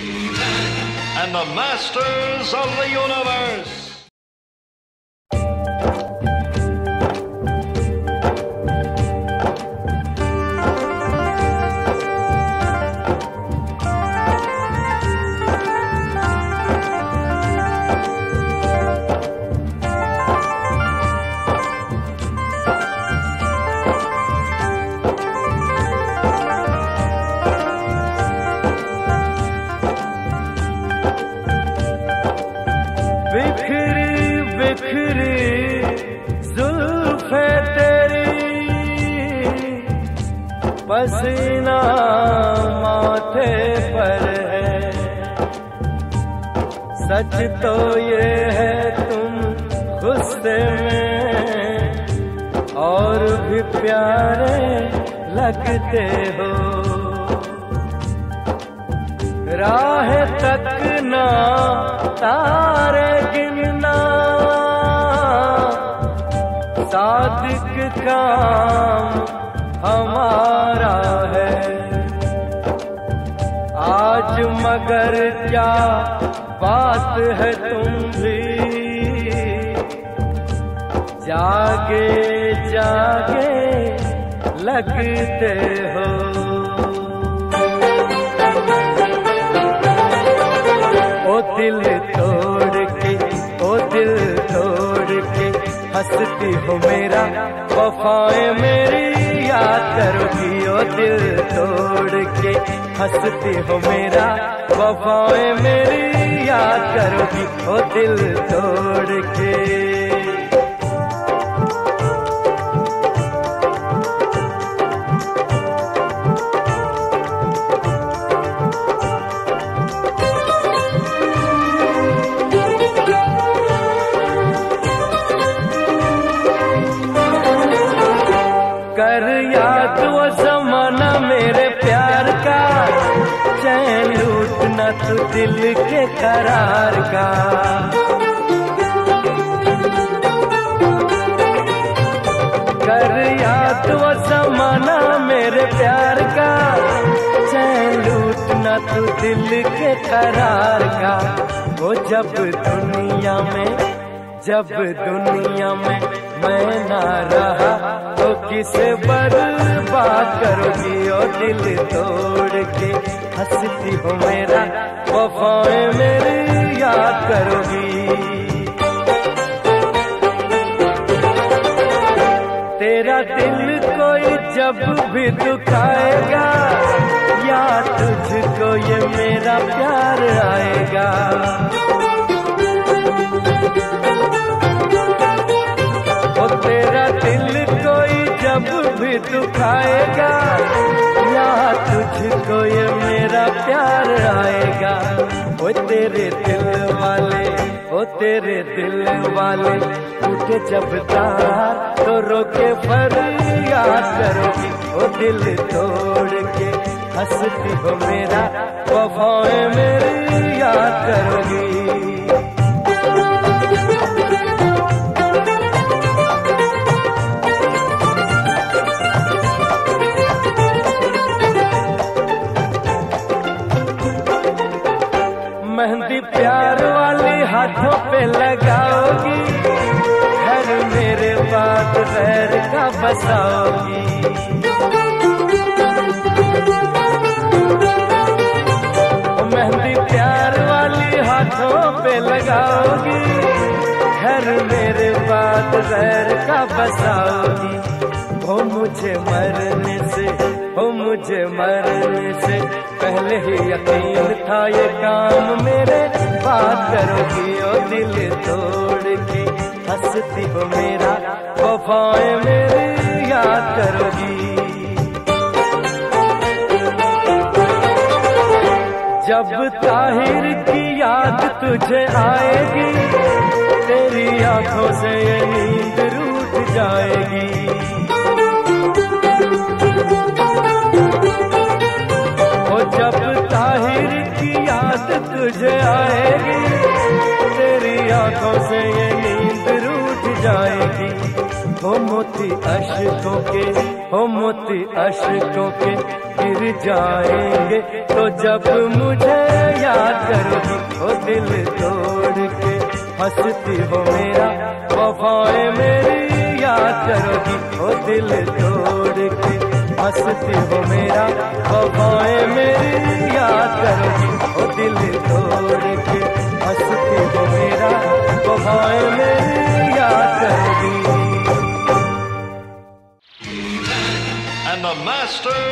and the masters of the universe. बिखरी बिखरी, जुल्फे तेरी। पसीना माथे पर है। सच तो ये है तुम गुस्से में, और भी प्यारे लगते हो। राह तकना तारे गिनना। सादिक काम हमारा है। आज मगर क्या बात है तुम भी? जागे जागे, लगते हो। ओ दिल तोड़ के, ओ दिल तोड़ के, हंसती हो मेरा, वफाएँ मेरी, याद करोगी ओ दिल तोड़ के, हंसती हो मेरा, वफाएँ मेरी, याद करोगी ओ दिल तोड़ के। तू दिल के करार का। कर याद वो जमाना मेरे प्यार का। चैन लूटना तू दिल के करार का। वो जब दुनिया में, जब दुनिया में मैं ना रहा तो किसे बर्बाद करोगी? ओ दिल तोड़ के हंसती हो मेरा, वफाएँ मेरी याद करोगी। तेरा दिल कोई जब भी दुखाएगा, या तुझको ये मेरा प्यार आएगा। आएगा ओ तेरे दिल वाले, ओ तेरे दिल वाले, उठे जब तार तो रोके पर करो ओ दिल तोड़ के हंसती हो मेरा, वफाएँ मेरी याद करोगी। मेहंदी प्यार वाली हाथों पे लगाओगी। घर मेरे बाद गैर का बसाओगी। मेहंदी प्यार वाली हाथों पे लगाओगी। घर मेरे बाद गैर का बसाओगी। वो मुझे मरने से हो मुझे मरने से पहले ही यकीन था, ये काम मेरे बात करोगी ओ दिल तोड़ के हंसती हो मेरा वफाएँ मेरी याद करोगी। जब ताहिर की याद तुझे आएगी, तेरी आँखों से ये नींद रूठ जाएगी। जहीर की याद तुझे आएगी। तेरी आँखों से ये नींद रूठ जाएगी। हो मोती अशकों के, हो मोती अशकों के गिर जाएँगे। तो जब मुझे याद करोगी, हो दिल तोड़ के हंसती हो मेरा वफाएँ मेरी याद करोगी, हो दिल तोड़ के हंसती हो मेरा बबाए मेरी, याद करो ओ दिल तोड़ के हंसती हो मेरा बबाए मेरी, याद करो And the Universe.